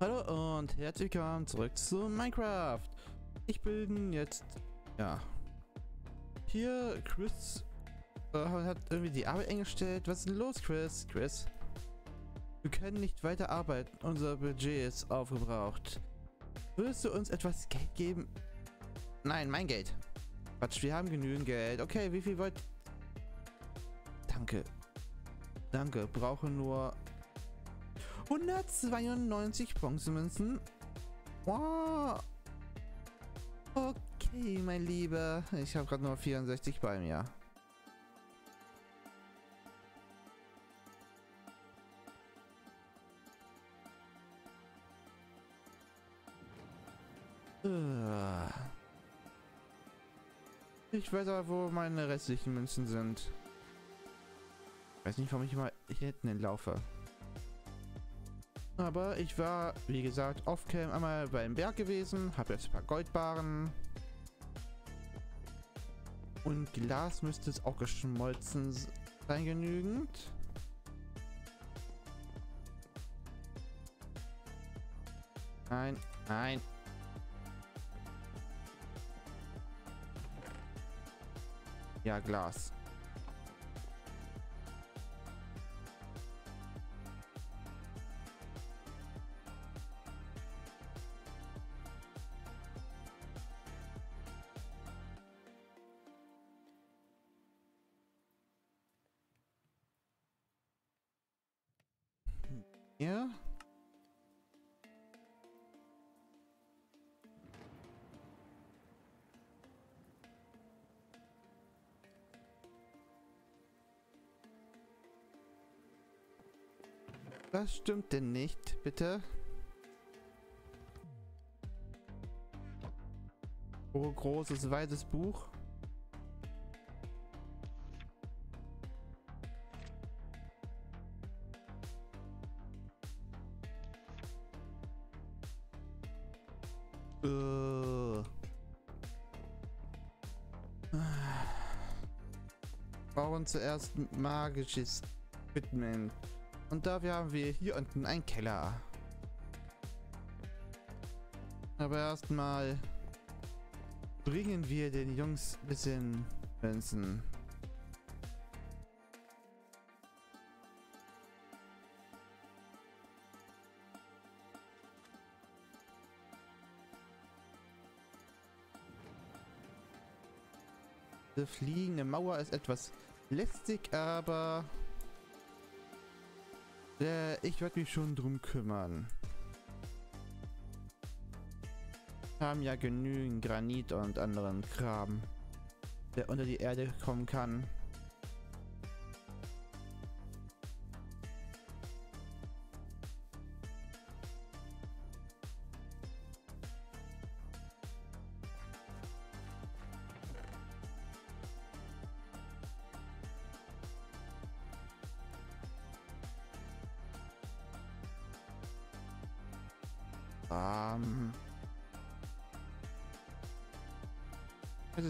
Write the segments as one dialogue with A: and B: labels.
A: Hallo und herzlich willkommen zurück zu Minecraft. Ich bin jetzt, ja, hier Chris äh, hat irgendwie die Arbeit eingestellt. Was ist denn los, Chris? Chris? Wir können nicht weiter arbeiten. Unser Budget ist aufgebraucht. Würdest du uns etwas Geld geben? Nein, mein Geld. Quatsch, wir haben genügend Geld. Okay, wie viel wollt... Danke. Danke, brauche nur 192 Bronzemünzen. Wow. Okay, mein Lieber. Ich habe gerade nur 64 bei mir. Äh. Ich weiß aber, wo meine restlichen Münzen sind. Ich weiß nicht, warum ich mal hier hinten laufe. Aber ich war, wie gesagt, off-cam einmal beim Berg gewesen, habe jetzt ein paar Goldbarren. Und Glas müsste es auch geschmolzen sein genügend. Nein, nein. Ja, Glas. Was stimmt denn nicht, bitte? Oh, großes, weißes Buch. Äh. Brauchen zuerst magisches Equipment. Und dafür haben wir hier unten einen Keller. Aber erstmal bringen wir den Jungs ein bisschen Münzen. Diese fliegende Mauer ist etwas lästig, aber äh, ich werde mich schon drum kümmern. Haben ja genügend Granit und anderen Kram, der unter die Erde kommen kann.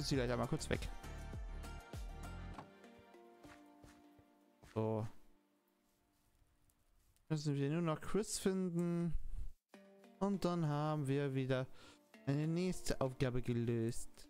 A: Ist sie gleich einmal kurz weg. So. Müssen wir nur noch Chris finden. Und dann haben wir wieder eine nächste Aufgabe gelöst.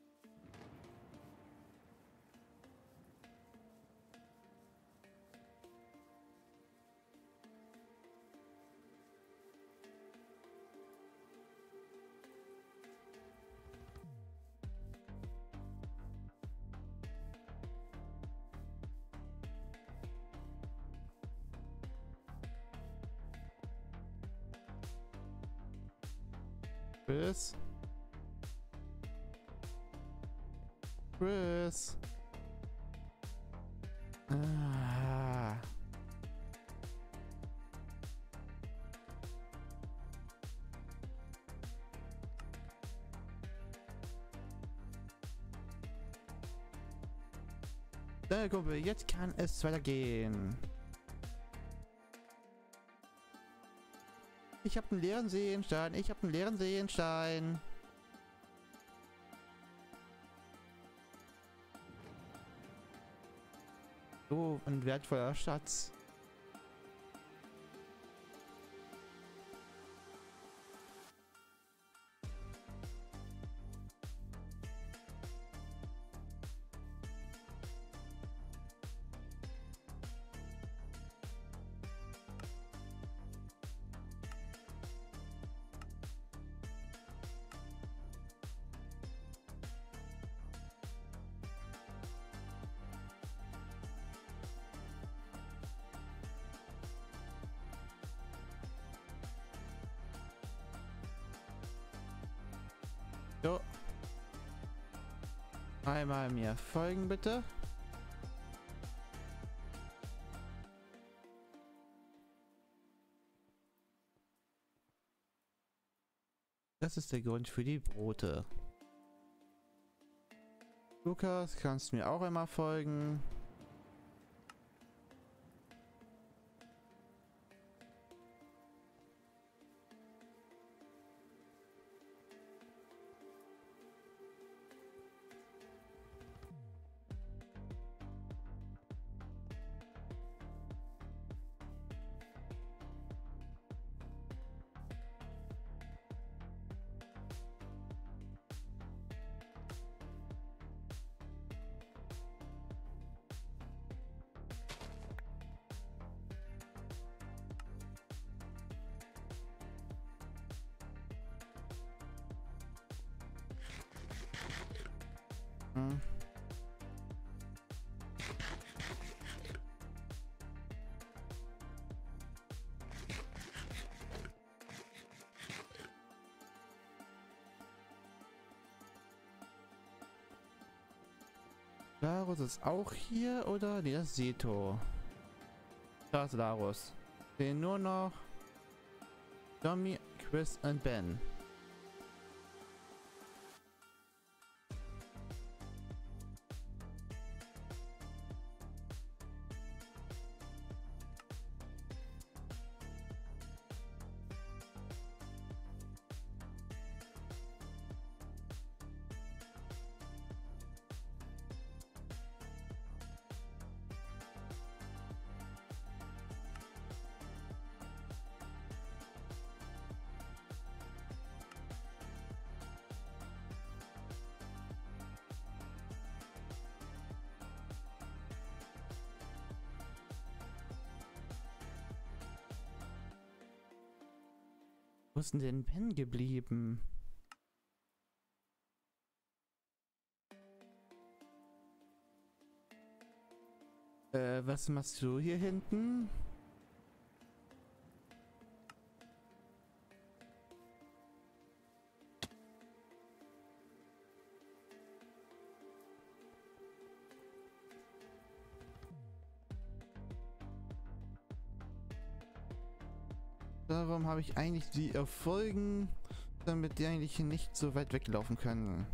A: Kumpel. Jetzt kann es weitergehen. Ich habe einen leeren Seenstein. Ich habe einen leeren Seenstein. So, ein wertvoller Schatz. Mir folgen, bitte. Das ist der Grund für die Brote. Lukas, kannst du mir auch einmal folgen? Larus ist auch hier, oder? Nee, das ist Seto. Da ist Larus. Sehen nur noch Tommy, Chris und Ben. Wo ist denn denn Ben geblieben? Äh, was machst du hier hinten? Habe ich eigentlich die Erfolgen, damit die eigentlich nicht so weit weglaufen können.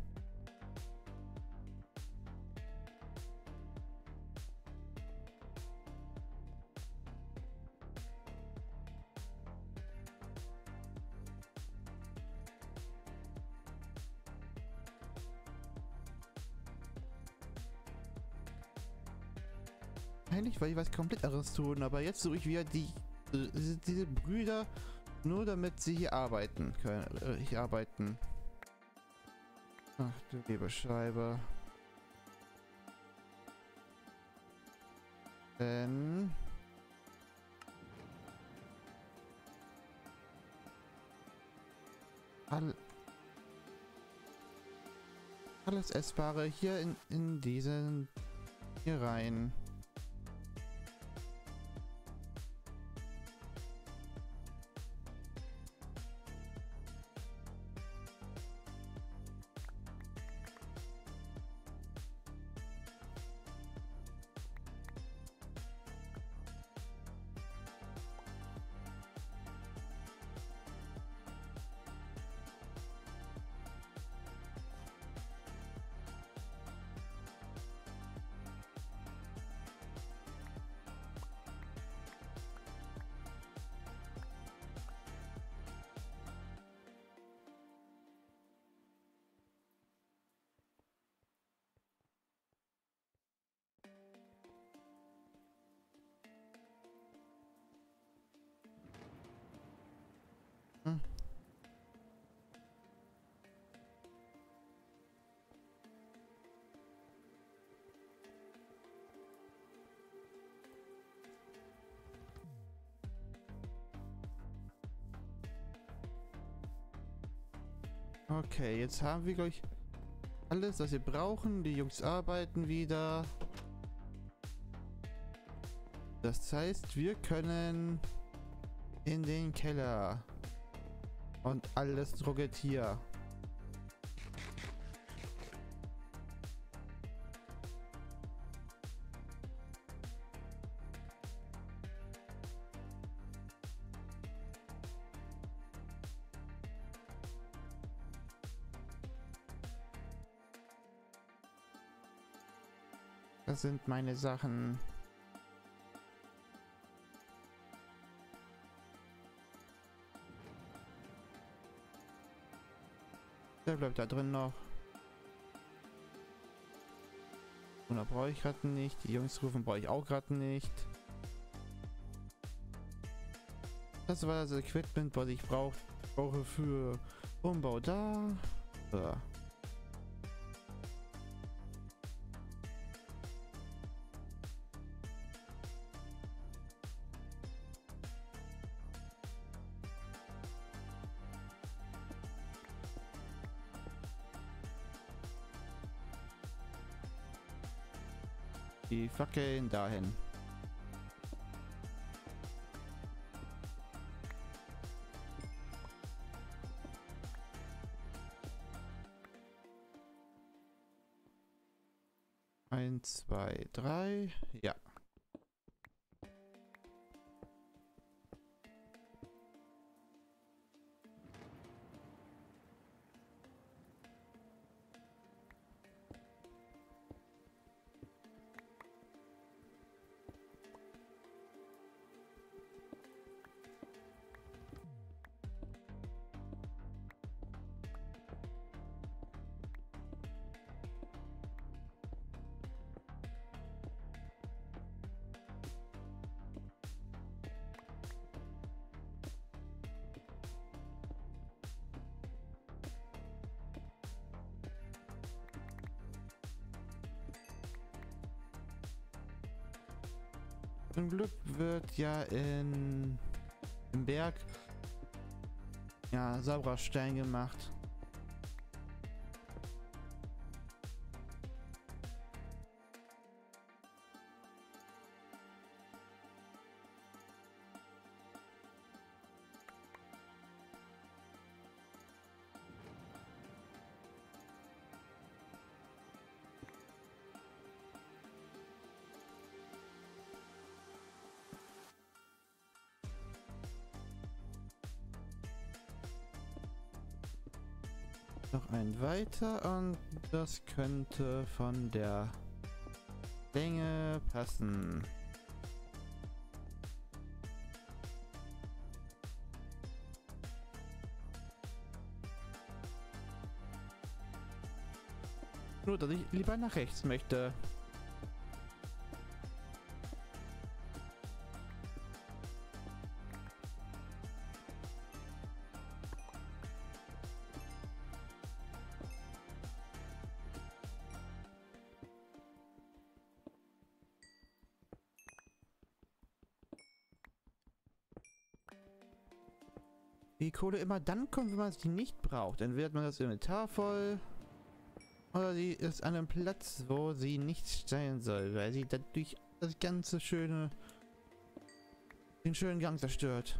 A: Eigentlich wollte ich was komplett anderes tun, aber jetzt suche ich wieder die äh, diese Brüder nur damit sie hier arbeiten können. Äh, arbeiten. Ach du liebe Scheibe. Denn... All alles Essbare hier in, in diesen hier rein. Okay, jetzt haben wir gleich alles, was wir brauchen. Die Jungs arbeiten wieder. Das heißt, wir können in den Keller. Und alles Drucketier. Sind meine Sachen. Der bleibt da drin noch. Und da brauche ich gerade nicht. Die Jungs rufen brauche ich auch gerade nicht. Das war das Equipment, was ich brauch, brauche für Umbau da. Ja. Fackeln dahin. Zum Glück wird ja in im Berg ja sauberer Stein gemacht. Weiter und das könnte von der Länge passen. Nur, dass ich lieber nach rechts möchte. Kohle immer dann kommt, wenn man sie nicht braucht. Entweder hat man das Inventar voll oder sie ist an einem Platz, wo sie nicht sein soll, weil sie dadurch das ganze schöne den schönen Gang zerstört.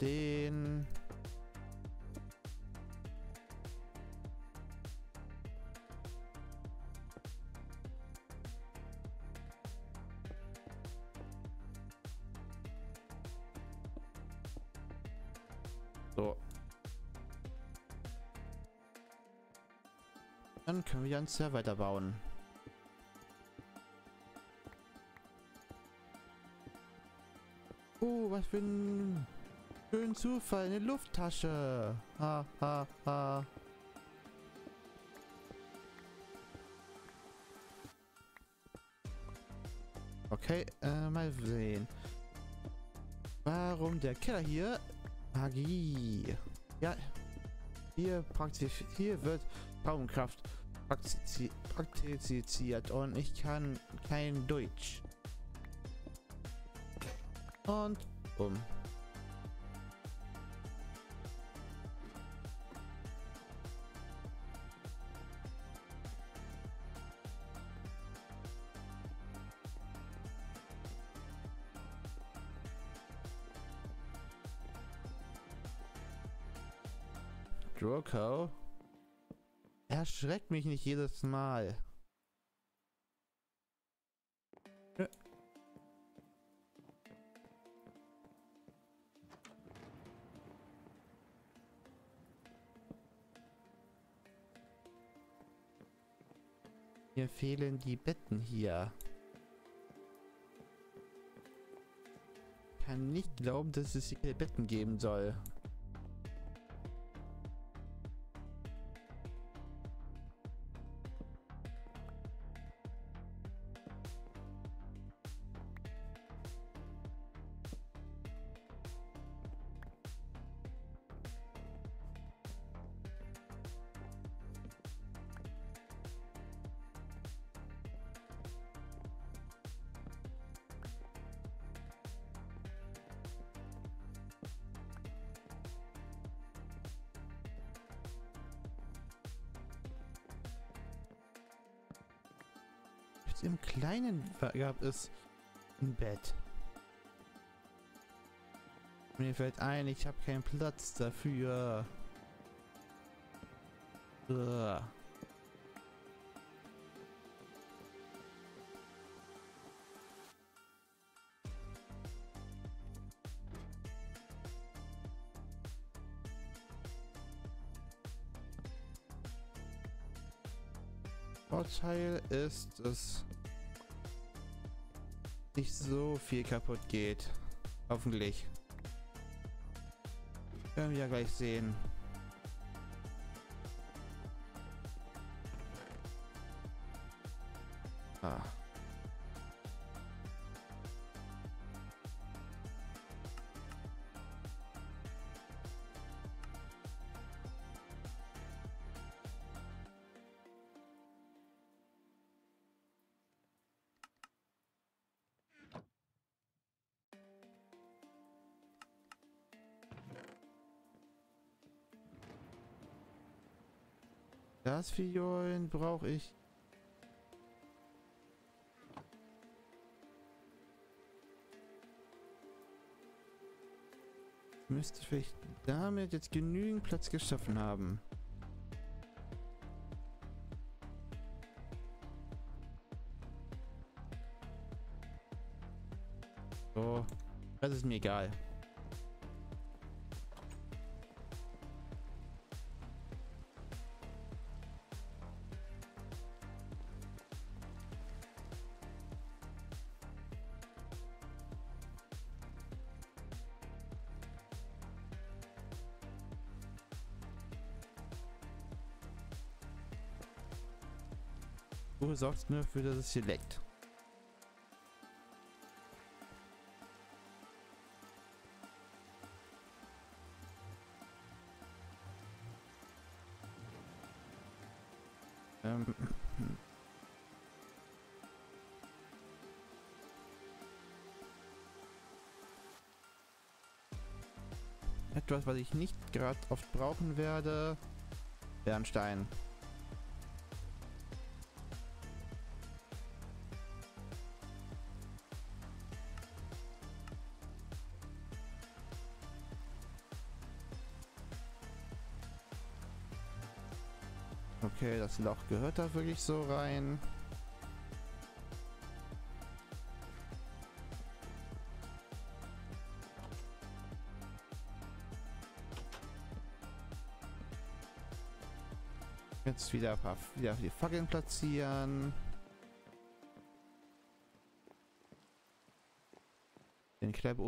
A: Den. So. Dann können wir uns ja weiterbauen. Oh, was für ein schönen Zufall. Eine Lufttasche. Ha, ha, ha. Okay, äh, mal sehen. Warum der Keller hier? Magie. Ja, hier praktisch, hier wird Raumkraft praktizi praktiziert und ich kann kein Deutsch. Und bumm. Erschreckt mich nicht jedes Mal. Mir fehlen die Betten hier. Kann nicht glauben, dass es hier Betten geben soll. Gab es ein Bett. Mir fällt ein, ich habe keinen Platz dafür. Ugh. Vorteil ist, dass nicht so viel kaputt geht. Hoffentlich. Werden wir ja gleich sehen. Das Fiolen brauche ich. Müsste vielleicht damit jetzt genügend Platz geschaffen haben. So, das ist mir egal. Du sorgst nur dafür, dass es hier leckt. Ähm. Etwas, was ich nicht gerade oft brauchen werde. Bernstein. Okay, das Loch gehört da wirklich so rein. Jetzt wieder ein paar wieder die Fackeln platzieren. Den Kleid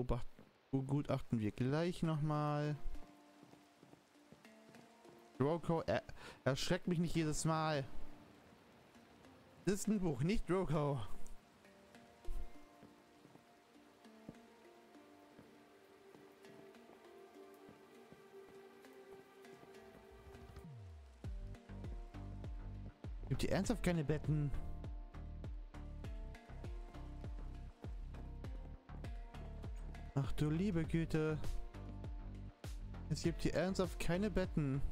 A: begutachten wir gleich nochmal. mal. Roko, er, erschreckt mich nicht jedes Mal. Das ist ein Buch, nicht Roko. Gibt ihr ernsthaft keine Betten? Ach du liebe Güte. Es gibt hier ernsthaft keine Betten.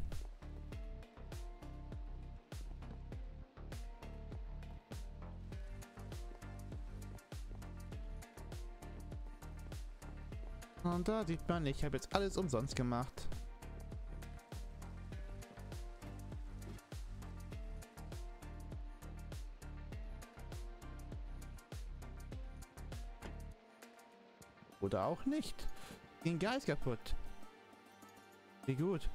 A: Und da sieht man, ich habe jetzt alles umsonst gemacht. Oder auch nicht. Den Geist kaputt. Wie gut.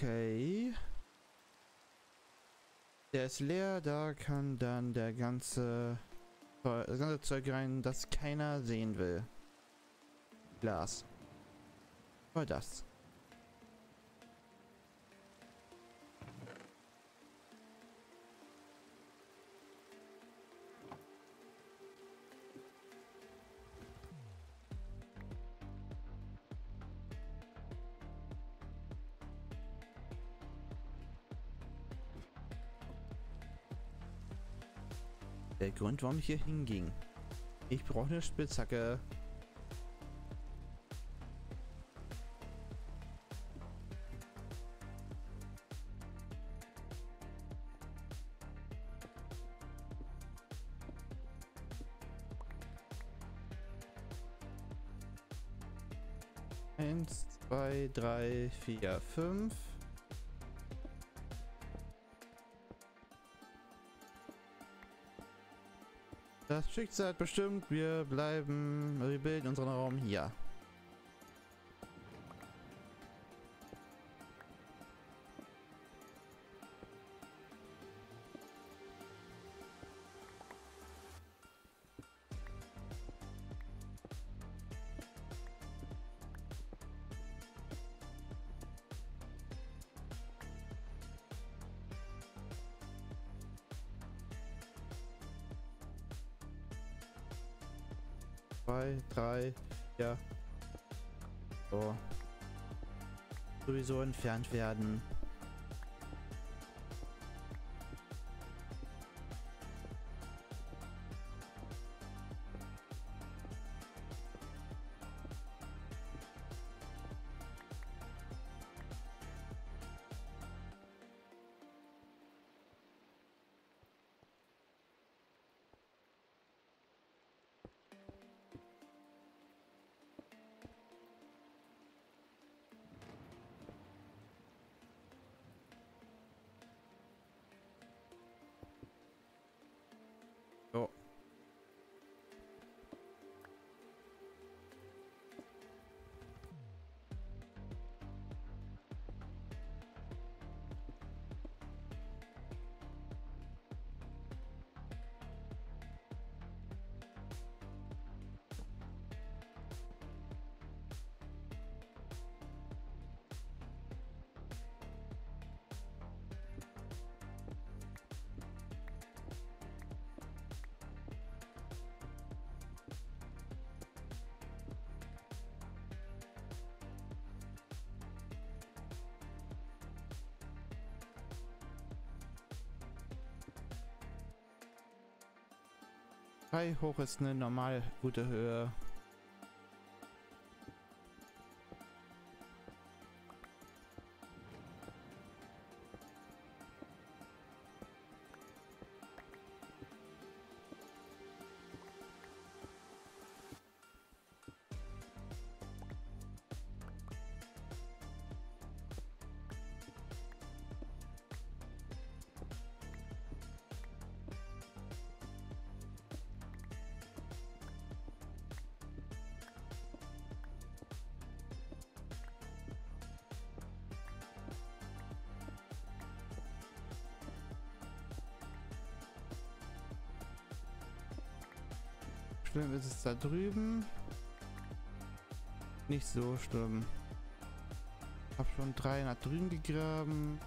A: Okay. Der ist leer, da kann dann der ganze, das ganze Zeug rein, das keiner sehen will. Glas. Oder das. Grund, warum ich hier hinging. Ich brauche eine Spitzhacke. Eins, zwei, drei, vier, fünf. Schicksal bestimmt, wir bleiben, wir bilden unseren Raum hier. Zwei, drei, ja. So. Sowieso entfernt werden. 3 hoch ist eine normal gute Höhe. Schlimm ist es da drüben. Nicht so schlimm. Hab schon drei nach drüben gegraben.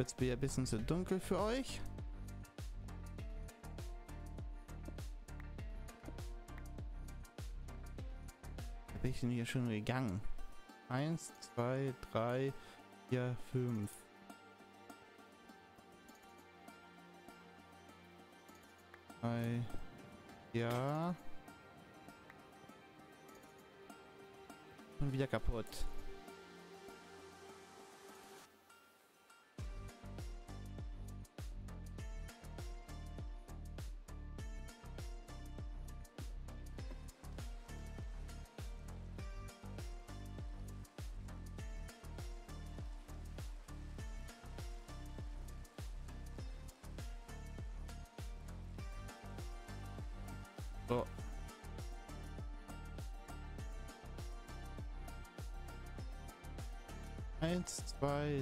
A: Wird's wieder ein bisschen zu dunkel für euch? Bin ich denn hier schon gegangen? Eins, zwei, drei, vier, fünf. Drei. Ja. Und wieder kaputt.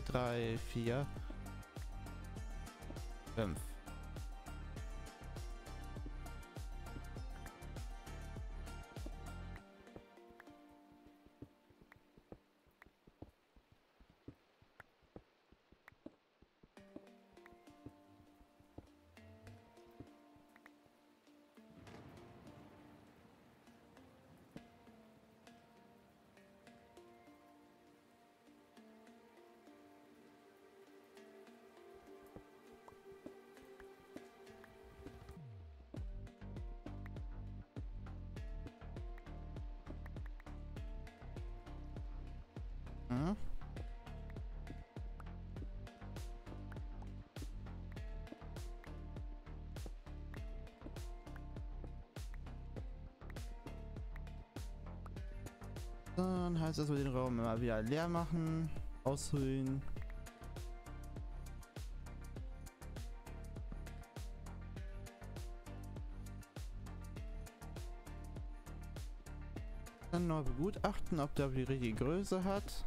A: Drei, vier, fünf. Dann heißt das, wir den Raum immer wieder leer machen, aushöhlen. Dann noch begutachten, ob der die richtige Größe hat.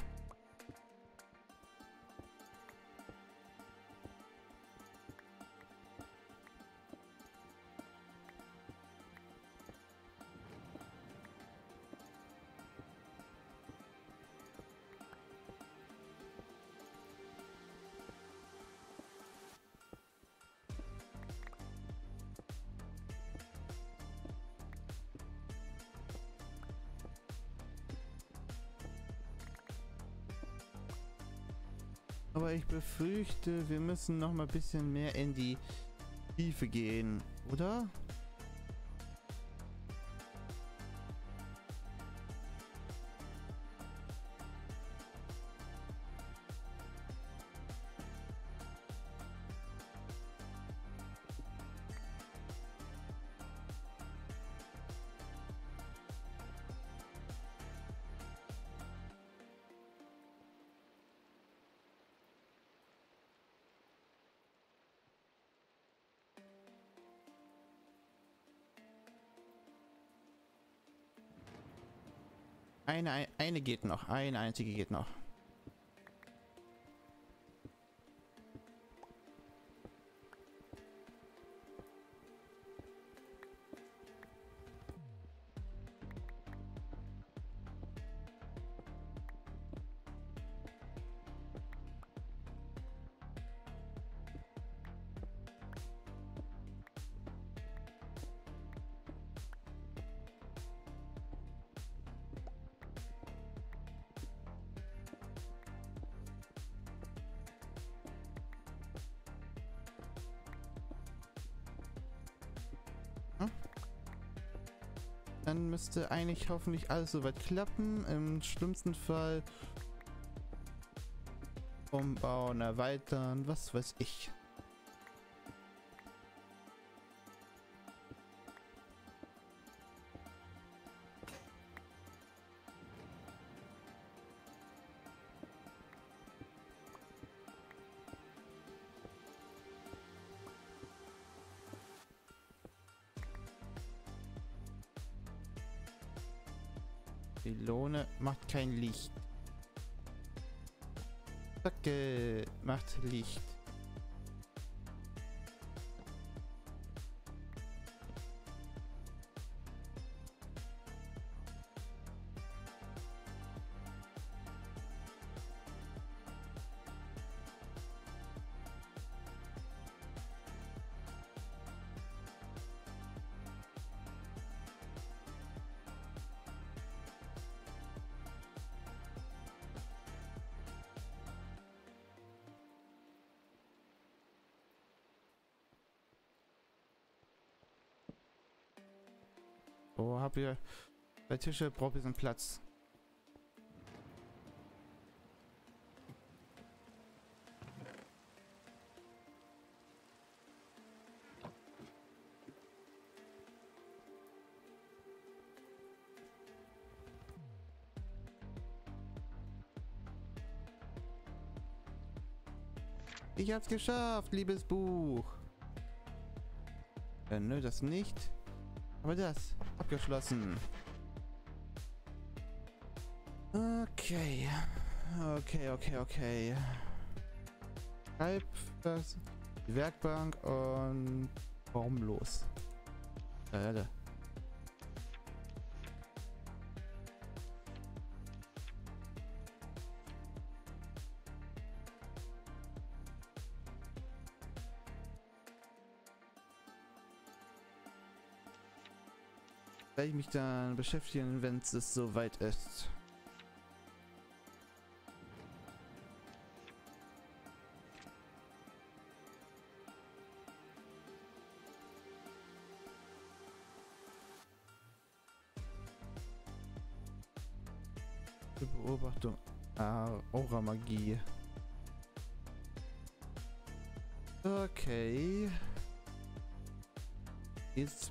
A: Aber ich befürchte, wir müssen noch mal ein bisschen mehr in die Tiefe gehen, oder? Eine, geht noch. Eine einzige geht noch. Dann müsste eigentlich hoffentlich alles soweit klappen. Im schlimmsten Fall umbauen, erweitern, was weiß ich. Kein Licht. Zacke macht Licht. Oh, hab ihr... Bei Tische braucht ein bisschen Platz. Ich hab's geschafft, liebes Buch. Äh, nö, das nicht. Aber das. Abgeschlossen. Okay. Okay, okay, okay. Halb das. Die Werkbank und formlos. Äh, werde ich mich dann beschäftigen, wenn es soweit ist. Beobachtung. Aura-Magie. Okay.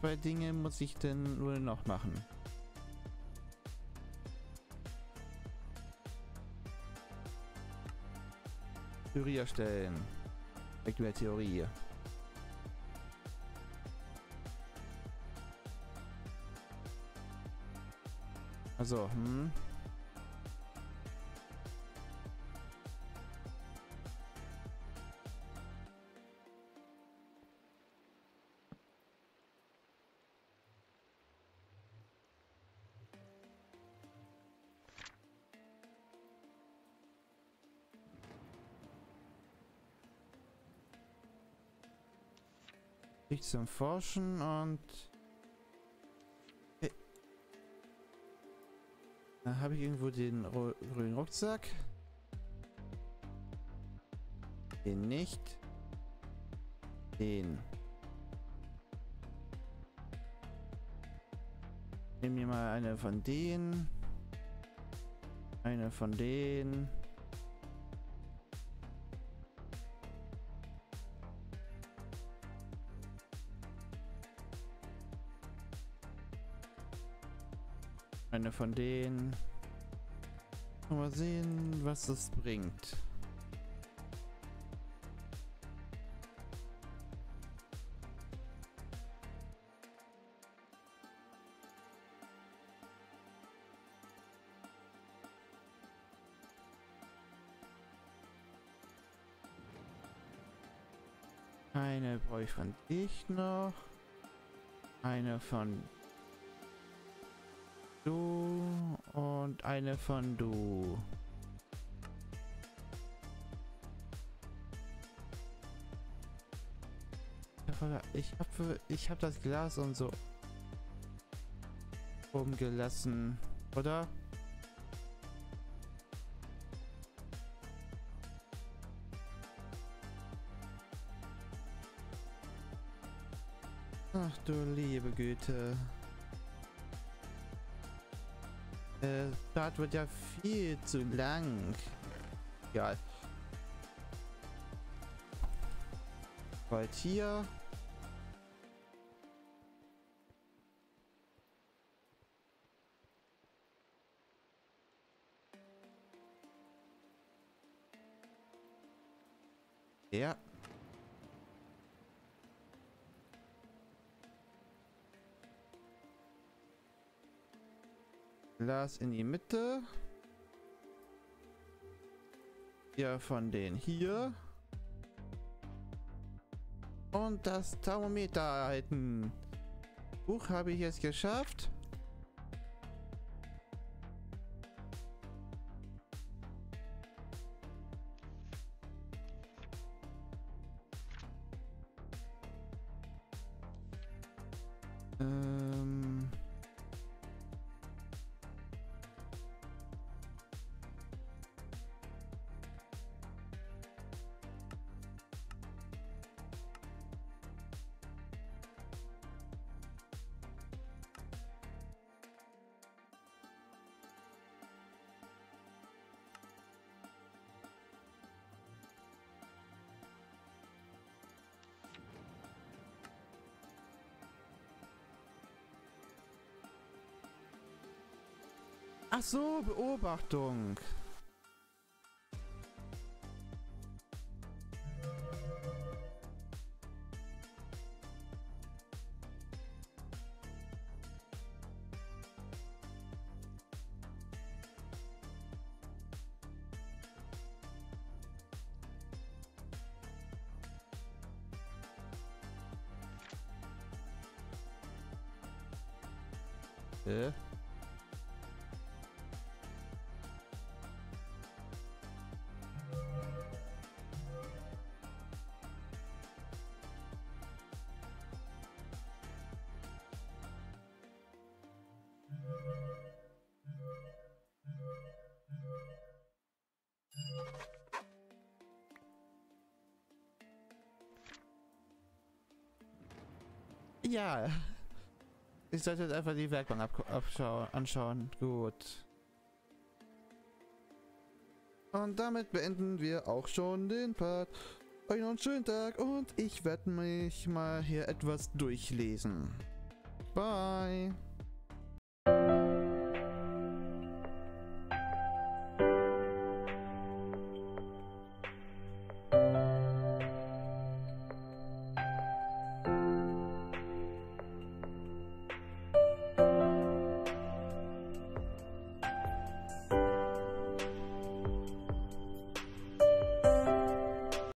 A: Zwei Dinge muss ich denn nur noch machen. Theorie erstellen. Der Theorie. Also, hm. Ich zum Forschen und... Hey. Da habe ich irgendwo den grünen Rucksack. Den nicht. Den. Nehmen wir mal eine von denen. Eine von denen. Eine von denen. Mal sehen, was das bringt. Eine brauche ich von dich noch. Eine von Du und eine von du. Ich habe ich hab das Glas und so umgelassen, oder? Ach du liebe Güte. Äh, Start wird ja viel zu lang. Egal. Bald hier. Ja. Glas in die Mitte. Hier von den hier. Und das Thermometer erhalten. Buch habe ich es geschafft. So, Beobachtung. Äh? Ja. Ich sollte jetzt einfach die Werkbank anschauen. Gut. Und damit beenden wir auch schon den Part. Euch noch einen schönen Tag und ich werde mich mal hier etwas durchlesen. Bye.